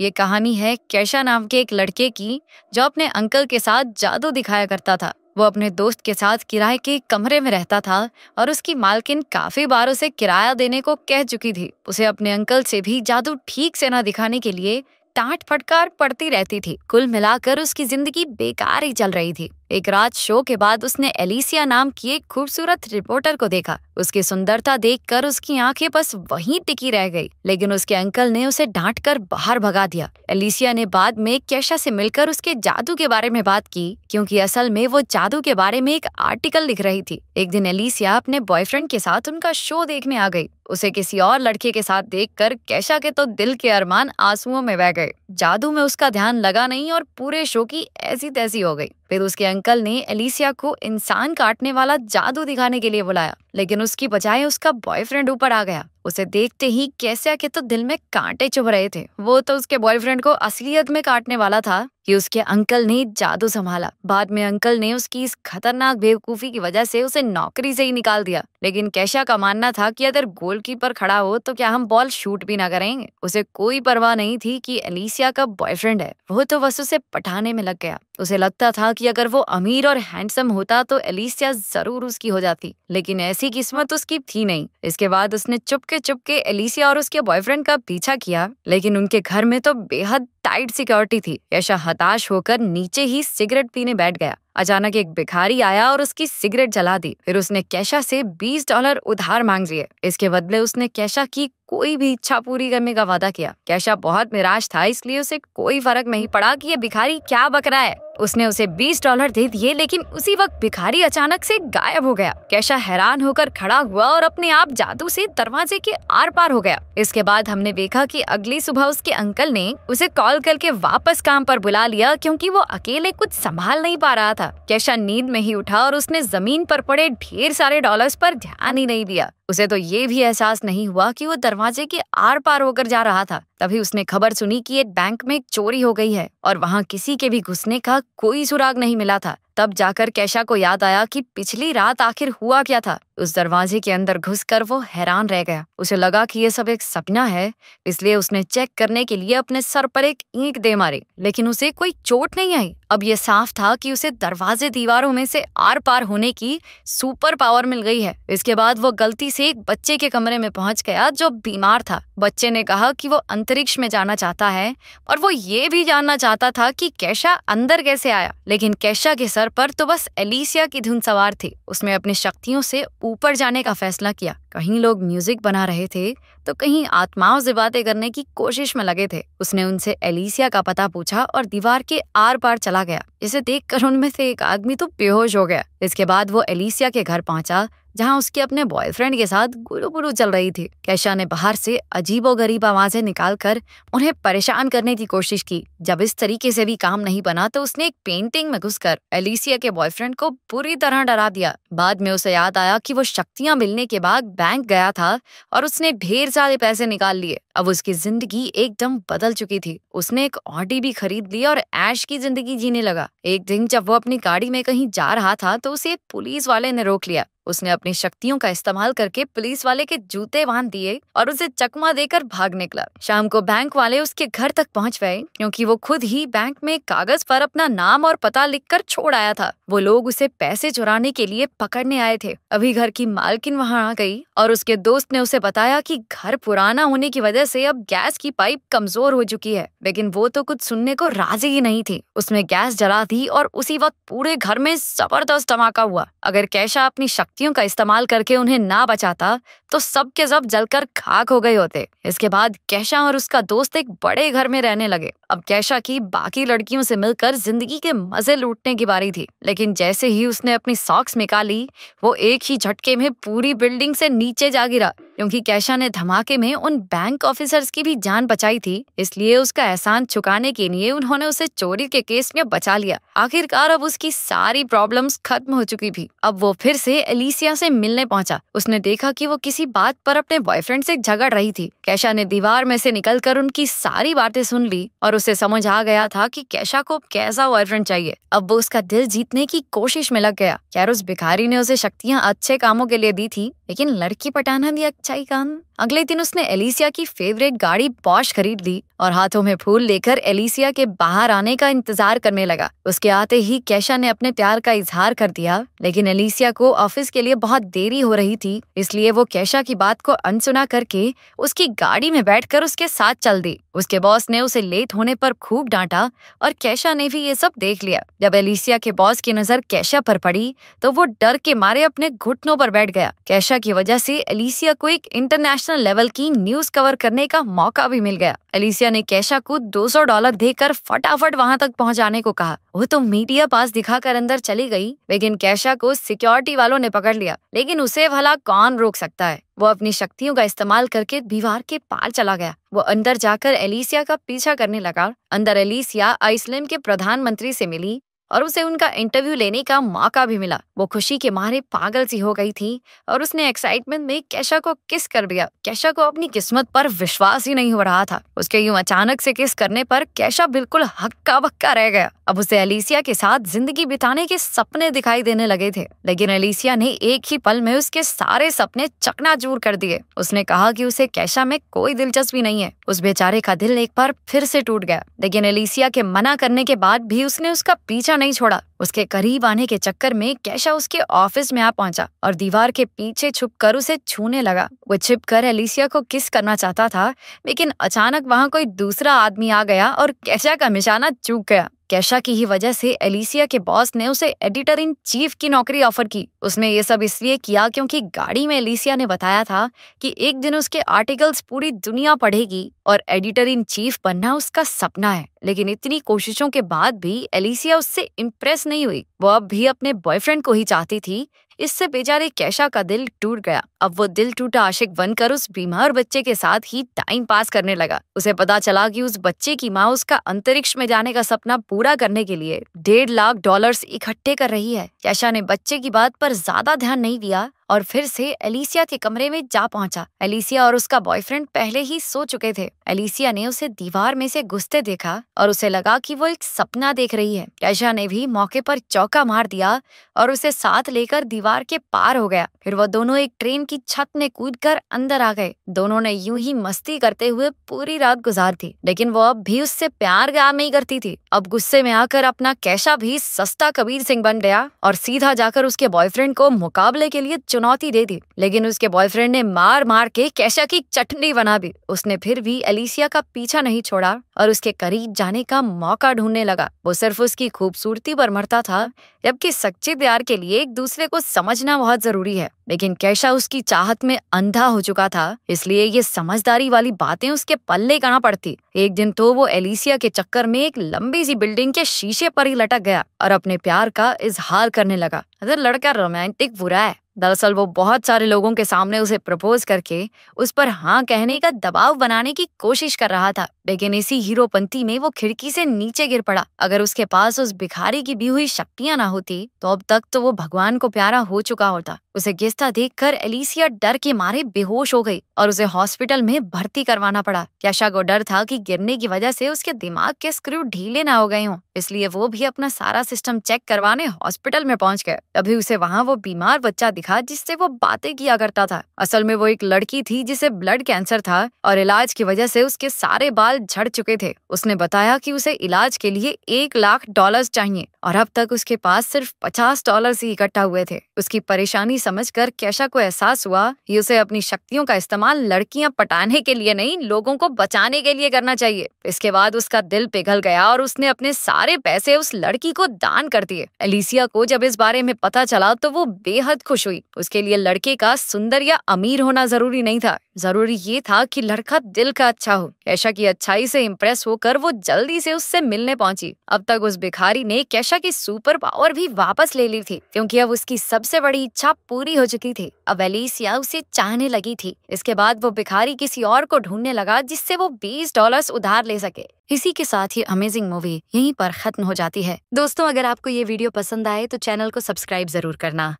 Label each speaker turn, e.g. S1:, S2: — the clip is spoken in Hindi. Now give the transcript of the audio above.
S1: ये कहानी है कैशा नाम के एक लड़के की, जो अपने अंकल के साथ जादू दिखाया करता था। वो अपने दोस्त के साथ किराए के कमरे में रहता था और उसकी मालकिन काफ़ी बार उसे किराया देने को कह चुकी थी। उसे अपने अंकल से भी जादू ठीक से न दिखाने के लिए टाट फटकार पड़ती रहती थी। कुल मिलाकर उसकी ज़िंदगी बेकार ही चल रही थी। एक रात शो के बाद उसने एलिसिया नाम की एक खूबसूरत रिपोर्टर को देखा। उसकी सुंदरता देखकर उसकी आँखें बस वहीं टिकी रह गई, लेकिन उसके अंकल ने उसे डांट कर बाहर भगा दिया। एलिसिया ने बाद में कैशा से मिलकर उसके जादू के बारे में बात की, क्योंकि असल में वो जादू के बारे में एक आर्टिकल लिख रही थी। एक दिन एलिसिया अपने बॉयफ्रेंड के साथ उनका शो देखने आ गई। उसे किसी और लड़के के साथ देखकर कैशा के तो दिल के अरमान आंसुओं में बह गए। जादू में उसका ध्यान लगा नहीं और पूरे शो की ऐसी तैसी हो गई। फिर उसके अंकल ने एलिसिया को इंसान काटने वाला जादू दिखाने के लिए बुलाया, लेकिन उसकी बजाय उसका बॉयफ्रेंड ऊपर आ गया। उसे देखते ही कैसे के तो दिल में कांटे चुभ रहे थे। वो तो उसके बॉयफ्रेंड को असलियत में काटने वाला था कि उसके अंकल ने जादू संभाला। बाद में अंकल ने उसकी इस खतरनाक बेवकूफ़ी की वजह से उसे नौकरी से ही निकाल दिया। लेकिन कैशा का मानना था कि अगर गोलकीपर खड़ा हो तो क्या हम बॉल शूट भी ना करेंगे? उसे कोई परवाह नहीं थी कि एलिसिया का बॉयफ्रेंड है। वो तो बस उसे पठाने में लग गया। उसे लगता था कि अगर वो अमीर और हैंडसम होता तो एलिसिया ज़रूर उसकी हो जाती। लेकिन ऐसी किस्मत उसकी थी नहीं। इसके बाद उसने चुपके चुपके एलिसिया और उसके बॉयफ्रेंड का पीछा किया, लेकिन उनके घर में तो बेहद टाइट सिक्योरिटी थी। यशा हताश होकर नीचे ही सिगरेट पीने बैठ गया। अचानक एक भिखारी आया और उसकी सिगरेट जला दी। फिर उसने कैशा से 20 डॉलर उधार मांग लिए। इसके बदले उसने कैशा की कोई भी इच्छा पूरी करने का वादा किया। कैशा बहुत निराश था, इसलिए उसे कोई फ़र्क नहीं पड़ा कि ये भिखारी क्या बक रहा है। उसने उसे 20 डॉलर दे दिए, लेकिन उसी वक्त भिखारी अचानक से गायब हो गया। कैशा हैरान होकर खड़ा हुआ और अपने आप जादू से दरवाजे के आर पार हो गया। इसके बाद हमने देखा कि अगली सुबह उसके अंकल ने उसे कॉल करके वापस काम पर बुला लिया, क्योंकि वो अकेले कुछ संभाल नहीं पा रहा था। कैशा नींद में ही उठा और उसने ज़मीन पर पड़े ढेर सारे डॉलर्स पर ध्यान ही नहीं दिया। उसे तो ये भी एहसास नहीं हुआ कि वो दरवाजे के आर पार होकर जा रहा था। तभी उसने खबर सुनी कि एक बैंक में चोरी हो गई है और वहाँ किसी के भी घुसने का कोई सुराग नहीं मिला था। तब जाकर कैशा को याद आया कि पिछली रात आखिर हुआ क्या था। उस दरवाजे के अंदर घुसकर वो हैरान रह गया। उसे लगा कि यह सब एक सपना है, इसलिए उसने चेक करने के लिए अपने सर पर एक ईंट दे मारी, लेकिन उसे कोई चोट नहीं आई। अब यह साफ़ था कि उसे दरवाजे दीवारों में से आर पार होने की सुपर पावर मिल गई है। इसके बाद वो गलती से एक बच्चे के कमरे में पहुँच गया जो बीमार था। बच्चे ने कहा कि वो अंतरिक्ष में जाना चाहता है, और वो ये भी जानना चाहता था कि कैशा अंदर कैसे आया। लेकिन कैशा के सर पर तो बस एलिसिया की धुन सवार थी। उसमें अपनी शक्तियों से ऊपर जाने का फैसला किया। कहीं लोग म्यूज़िक बना रहे थे तो कहीं आत्माओं से बातें करने की कोशिश में लगे थे। उसने उनसे एलिसिया का पता पूछा और दीवार के आर पार चला गया। इसे देख कर उनमें से एक आदमी तो बेहोश हो गया। इसके बाद वो एलिसिया के घर पहुँचा जहाँ उसके अपने बॉयफ्रेंड के साथ गुरु गुरु चल रही थी। कैशा ने बाहर से अजीबो गरीब आवाज़ें निकालकर उन्हें परेशान करने की कोशिश की। जब इस तरीके से भी काम नहीं बना तो उसने एक पेंटिंग में घुसकर एलिसिया के बॉयफ्रेंड को बुरी तरह डरा दिया। बाद में उसे याद आया कि वो शक्तियाँ मिलने के बाद बैंक गया था और उसने ढेर सारे पैसे निकाल लिए। अब उसकी ज़िंदगी एकदम बदल चुकी थी। उसने एक ऑडी भी खरीद ली और ऐश की ज़िंदगी जीने लगा। एक दिन जब वो अपनी गाड़ी में कहीं जा रहा था तो उसे पुलिस वाले ने रोक लिया। उसने अपनी शक्तियों का इस्तेमाल करके पुलिस वाले के जूते बाँध दिए और उसे चकमा देकर भाग निकला। शाम को बैंक वाले उसके घर तक पहुँच गए, क्योंकि वो खुद ही बैंक में कागज़ पर अपना नाम और पता लिखकर छोड़ आया था। वो लोग उसे पैसे चुराने के लिए पकड़ने आए थे। अभी घर की मालकिन वहाँ आ गई और उसके दोस्त ने उसे बताया कि घर पुराना होने की वजह से अब गैस की पाइप कमज़ोर हो चुकी है। लेकिन वो तो कुछ सुनने को राज़ी ही नहीं थी। उसने गैस जला दी और उसी वक्त पूरे घर में ज़बरदस्त धमाका हुआ। अगर कैशा अपनी शक्ति शक्तियों का इस्तेमाल करके उन्हें ना बचाता तो सब के सब जलकर खाक हो गए होते। इसके बाद कैशा और उसका दोस्त एक बड़े घर में रहने लगे। अब कैशा की बाकी लड़कियों से मिलकर ज़िंदगी के मज़े लूटने की बारी थी। लेकिन जैसे ही उसने अपनी सॉक्स निकाली, वो एक ही झटके में पूरी बिल्डिंग से नीचे जा गिरा, क्योंकि कैशा ने धमाके में उन बैंक ऑफिसर्स की भी जान बचाई थी। इसलिए उसका एहसान चुकाने के लिए उन्होंने उसे चोरी के केस में बचा लिया। आखिरकार अब उसकी सारी प्रॉब्लम्स खत्म हो चुकी थी। अब वो फिर से एलिसिया से मिलने पहुँचा। उसने देखा कि वो किसी किसी बात पर अपने बॉयफ्रेंड से झगड़ रही थी। कैशा ने दीवार में से निकलकर उनकी सारी बातें सुन ली और उसे समझ आ गया था कि कैशा को कैसा बॉयफ्रेंड चाहिए। अब वो उसका दिल जीतने की कोशिश में लग गया। खैर, उस भिखारी ने उसे शक्तियाँ अच्छे कामों के लिए दी थी, लेकिन लड़की पटाना भी अच्छा ही काम अगले दिन उसने एलिसिया की फेवरेट गाड़ी पॉश खरीद ली और हाथों में फूल लेकर एलिसिया के बाहर आने का इंतज़ार करने लगा। उसके आते ही कैशा ने अपने प्यार का इजहार कर दिया, लेकिन एलिसिया को ऑफ़िस के लिए बहुत देरी हो रही थी, इसलिए वो कैशा की बात को अनसुना करके उसकी गाड़ी में बैठकर उसके साथ चल दी। उसके बॉस ने उसे लेट होने पर खूब डांटा और कैशा ने भी ये सब देख लिया। जब एलिसिया के बॉस की नज़र कैशा पर पड़ी तो वो डर के मारे अपने घुटनों पर बैठ गया। कैशा की वजह से एलिसिया को एक इंटरनेशनल लेवल की न्यूज़ कवर करने का मौका भी मिल गया। एलिसिया ने कैशा को 200 डॉलर देकर फटाफट वहाँ तक पहुँचाने को कहा। वो तो मीडिया पास दिखाकर अंदर चली गई, लेकिन कैशा को सिक्योरिटी वालों ने पकड़ लिया। लेकिन उसे भला कौन रोक सकता है? वो अपनी शक्तियों का इस्तेमाल करके दीवार के पार चला गया। वो अंदर जाकर एलिसिया का पीछा करने लगा। अंदर एलिसिया आइसलैंड के प्रधानमंत्री से मिली। और उसे उनका इंटरव्यू लेने का मौका भी मिला। वो खुशी के मारे पागल सी हो गई थी और उसने एक्साइटमेंट में कैशा को किस कर दिया। कैशा को अपनी किस्मत पर विश्वास ही नहीं हो रहा था। उसके यूँ अचानक से किस करने पर कैशा बिल्कुल हक्का बक्का रह गया। अब उसे एलिसिया के साथ ज़िंदगी बिताने के सपने दिखाई देने लगे थे। लेकिन एलिसिया ने एक ही पल में उसके सारे सपने चकनाचूर कर दिए। उसने कहा कि उसे कैशा में कोई दिलचस्पी नहीं है। उस बेचारे का दिल एक बार फिर से टूट गया। लेकिन एलिसिया के मना करने के बाद भी उसने उसका पीछा नहीं छोड़ा। उसके करीब आने के चक्कर में कैशा उसके ऑफ़िस में आ पहुँचा और दीवार के पीछे छुप कर उसे छूने लगा। वो छिप कर एलिसिया को किस करना चाहता था, लेकिन अचानक वहाँ कोई दूसरा आदमी आ गया और कैशा का निशाना चूक गया। कैशा की ही वजह से एलिसिया के बॉस ने उसे एडिटर इन चीफ की नौकरी ऑफ़र की। उसने ये सब इसलिए किया क्योंकि गाड़ी में एलिसिया ने बताया था कि एक दिन उसके आर्टिकल्स पूरी दुनिया पढ़ेगी और एडिटर इन चीफ बनना उसका सपना है। लेकिन इतनी कोशिशों के बाद भी एलिसिया उससे इम्प्रेस नहीं हुई। वो अब भी अपने बॉयफ्रेंड को ही चाहती थी। इससे बेचारे कैशा का दिल टूट गया। अब वो दिल टूटा आशिक बनकर उस बीमार बच्चे के साथ ही टाइम पास करने लगा। उसे पता चला कि उस बच्चे की माँ उसका अंतरिक्ष में जाने का सपना पूरा करने के लिए डेढ़ लाख डॉलर्स इकट्ठे कर रही है। कैशा ने बच्चे की बात पर ज़्यादा ध्यान नहीं दिया। और फिर से एलिसिया के कमरे में जा पहुँचा। एलिसिया और उसका बॉयफ्रेंड पहले ही सो चुके थे। एलिसिया ने उसे दीवार में से घुसते देखा और उसे लगा कि वो एक सपना देख रही है। कैशा ने भी मौके पर चौका मार दिया और उसे साथ लेकर दीवार के पार हो गया। फिर वो दोनों एक ट्रेन की छत में कूद कर अंदर आ गए। दोनों ने यूँ ही मस्ती करते हुए पूरी रात गुजार थी लेकिन वो अब भी उससे प्यार गाम नहीं करती थी। अब गुस्से में आकर अपना कैशा भी सस्ता कबीर सिंह बन गया और सीधा जाकर उसके बॉयफ्रेंड को मुकाबले के लिए चुनौती दे दी, लेकिन उसके बॉयफ्रेंड ने मार मार के कैशा की चटनी बना दी। उसने फिर भी एलिसिया का पीछा नहीं छोड़ा और उसके करीब जाने का मौका ढूँढने लगा। वो सिर्फ़ उसकी खूबसूरती पर मरता था, जबकि सच्चे प्यार के लिए एक दूसरे को समझना बहुत ज़रूरी है। लेकिन कैशा उसकी चाहत में अंधा हो चुका था, इसलिए ये समझदारी वाली बातें उसके पल्ले कहाँ पड़ती एक दिन तो वो एलिसिया के चक्कर में एक लंबी सी बिल्डिंग के शीशे पर ही लटक गया और अपने प्यार का इजहार करने लगा। अगर लड़का रोमांटिक बुरा है दरअसल वो बहुत सारे लोगों के सामने उसे प्रपोज करके उस पर हाँ कहने का दबाव बनाने की कोशिश कर रहा था, लेकिन इसी हीरोपंती में वो खिड़की से नीचे गिर पड़ा। अगर उसके पास उस भिखारी की दी हुई शक्तियाँ ना होती तो अब तक तो वो भगवान को प्यारा हो चुका होता। उसे गिरता देखकर एलिसिया डर के मारे बेहोश हो गई और उसे हॉस्पिटल में भर्ती करवाना पड़ा। कैशा को डर था कि गिरने की वजह से उसके दिमाग के स्क्रू ढीले ना हो गए हों। इसलिए वो भी अपना सारा सिस्टम चेक करवाने हॉस्पिटल में पहुँच गए। तभी उसे वहाँ वो बीमार बच्चा दिखा जिससे वो बातें किया करता था। असल में वो एक लड़की थी जिसे ब्लड कैंसर था और इलाज की वजह से उसके सारे बाल झड़ चुके थे। उसने बताया कि उसे इलाज के लिए एक लाख डॉलर चाहिए और अब तक उसके पास सिर्फ़ पचास डॉलर ही इकट्ठा हुए थे। उसकी परेशानी समझ कर कैशा को एहसास हुआ कि उसे अपनी शक्तियों का इस्तेमाल लड़कियाँ पटाने के लिए नहीं, लोगों को बचाने के लिए करना चाहिए। इसके बाद उसका दिल पिघल गया और उसने अपने सारे पैसे उस लड़की को दान कर दिए। एलिसिया को जब इस बारे में पता चला तो वो बेहद खुश हुई। उसके लिए लड़के का सुंदर या अमीर होना ज़रूरी नहीं था। ज़रूरी ये था कि लड़का दिल का अच्छा हो। कैशा की अच्छाई से इम्प्रेस होकर वो जल्दी से उससे मिलने पहुँची। अब तक उस भिखारी ने कैशा की सुपर पावर भी वापस ले ली थी, क्योंकि अब उसकी सबसे बड़ी इच्छा पूरी हो चुकी थी। अब एलिसिया उसे चाहने लगी थी। इसके बाद वो भिखारी किसी और को ढूँढने लगा, जिससे वो बीस डॉलर उधार ले सके। इसी के साथ ही अमेजिंग मूवी यहीं पर खत्म हो जाती है। दोस्तों, अगर आपको ये वीडियो पसंद आए तो चैनल को सब्सक्राइब ज़रूर करना।